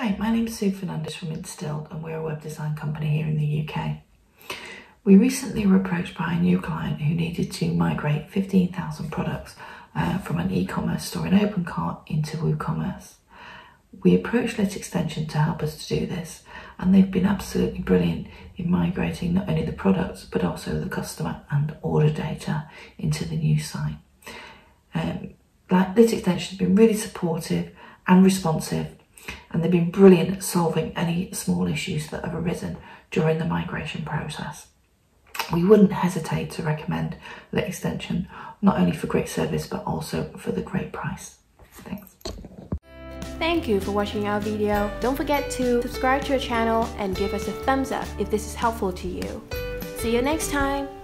Hi, my name is Sue Fernandes from Instilled and we're a web design company here in the UK. We recently were approached by a new client who needed to migrate 15,000 products uh, from an e-commerce store in OpenCart into WooCommerce. We approached LitExtension to help us to do this and they've been absolutely brilliant in migrating not only the products but also the customer and order data into the new site. Um, LitExtension has been really supportive and responsive and they've been brilliant at solving any small issues that have arisen during the migration process. We wouldn't hesitate to recommend LitExtension, not only for great service but also for the great price. Thanks. Thank you for watching our video. Don't forget to subscribe to our channel and give us a thumbs up if this is helpful to you. See you next time!